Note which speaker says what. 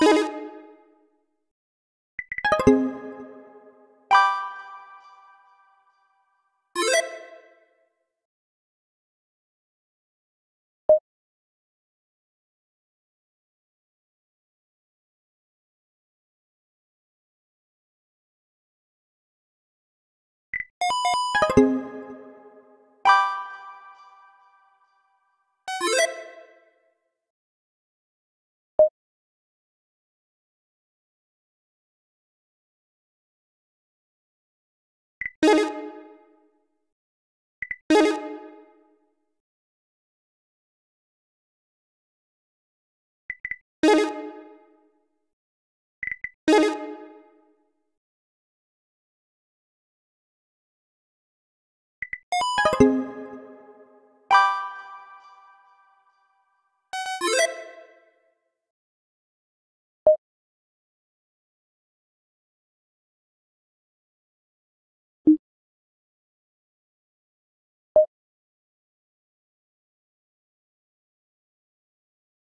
Speaker 1: you